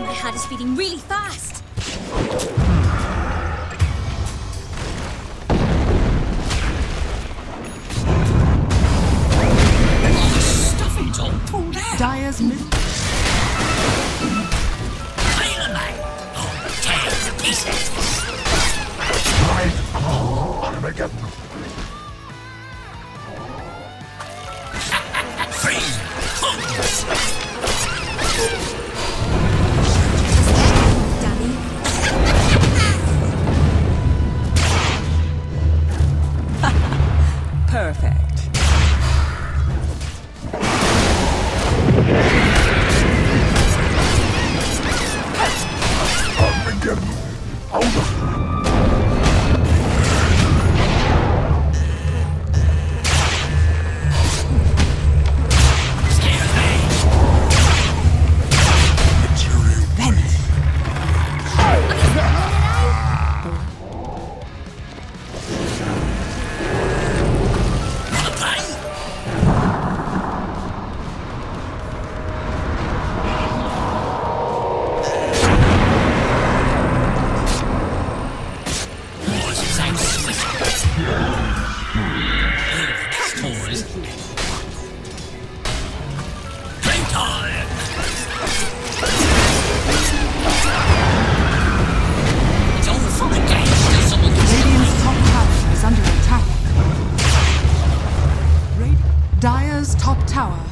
My heart is beating really fast. Stuffy all pulled out. Dire's middle. Tail. Oh, Three.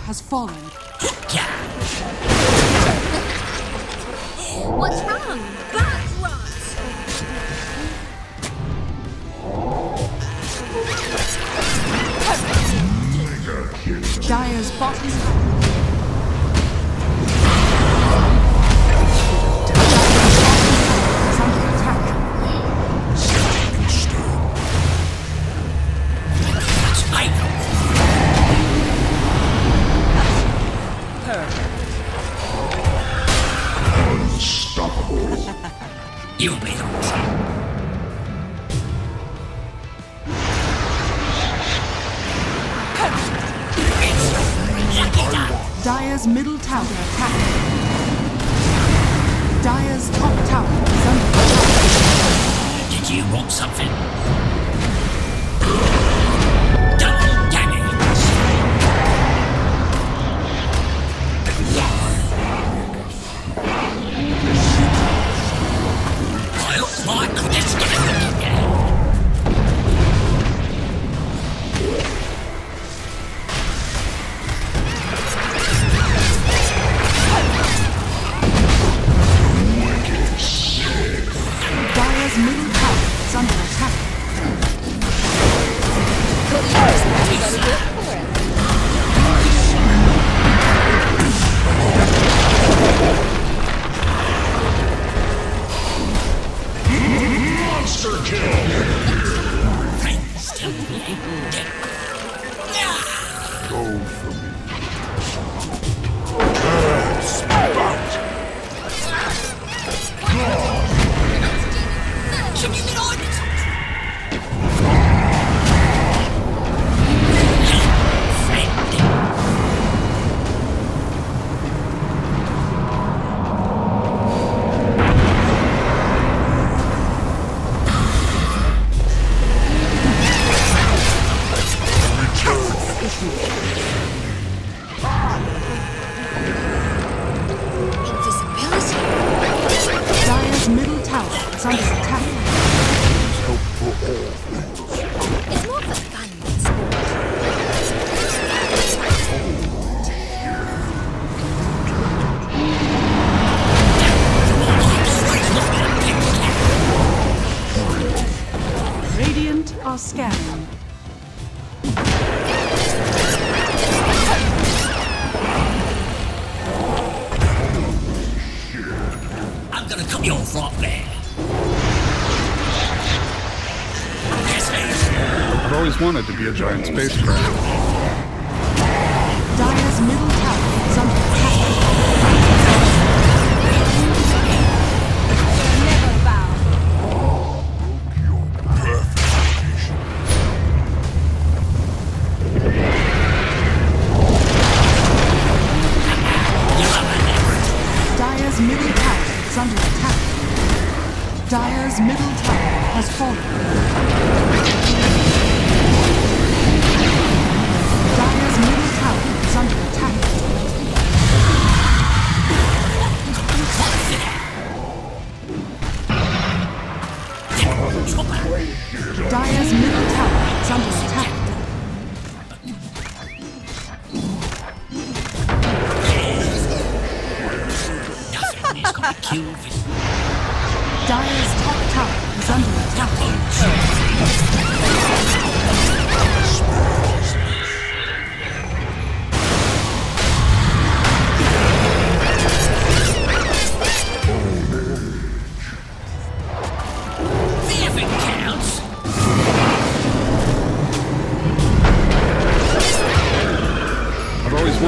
has fallen. What's wrong? Bye. Dire's middle tower attacked. Dire's top tower is under attack. Did you want something? should you always wanted to be a giant spacecraft. Dire's middle tower is under middle tower is under attack. Dire's middle tower has fallen. Dire's middle tower is under attack. Nothing is gonna kill this. Dire's top tower is under attack.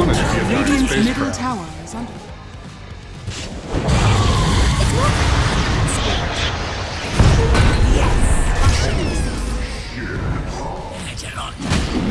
I've wanted to be a giant Radiant's middle spacecraft. tower is under Get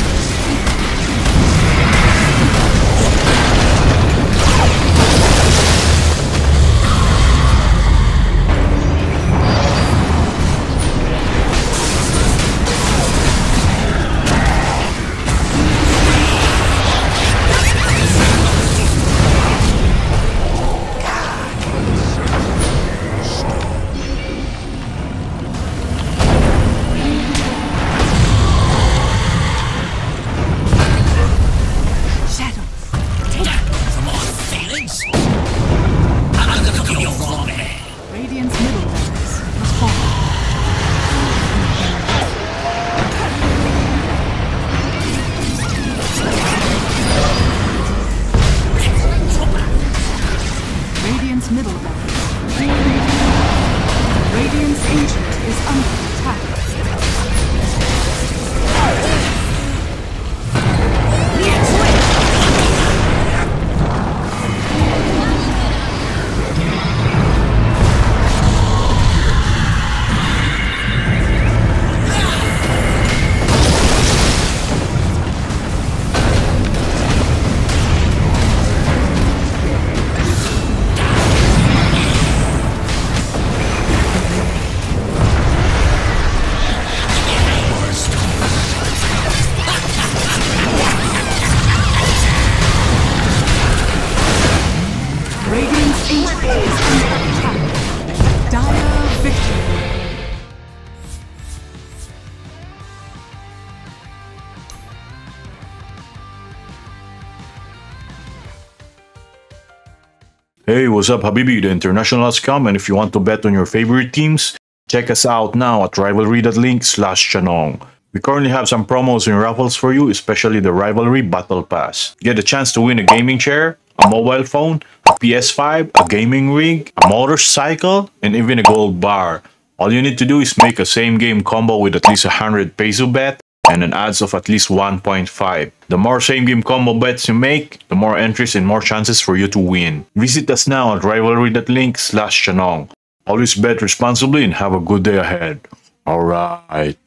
wrong. Radiant's middle barracks has fallen. Radiant's middle barracks. Radiant's ancient is under Hey, what's up, Habibi? The International has come, and if you want to bet on your favorite teams, check us out now at rivalry.link slash chanong. We currently have some promos and raffles for you, especially the Rivalry Battle Pass. Get a chance to win a gaming chair, a mobile phone, a PS5, a gaming rig, a motorcycle, and even a gold bar. All you need to do is make a same game combo with at least a 100 peso bet and an odds of at least 1.5. The more same game combo bets you make, the more entries and more chances for you to win. Visit us now at rivalry.link slash chanong. Always bet responsibly and have a good day ahead. Alright.